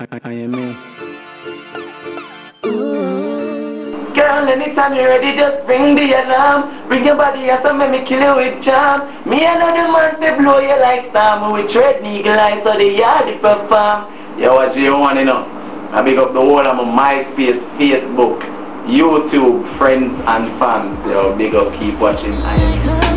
I, I, I am me. Ooh, Girl, anytime you're ready, just ring the alarm. Bring your body up and make me kill you with charm. Me and other man, they blow you like Sam. We tread eagle eyes so the yard it perform. Yo, what you want, you know? I big up the whole of my MySpace, Facebook, YouTube, friends and fans. Yo, big up, keep watching. I am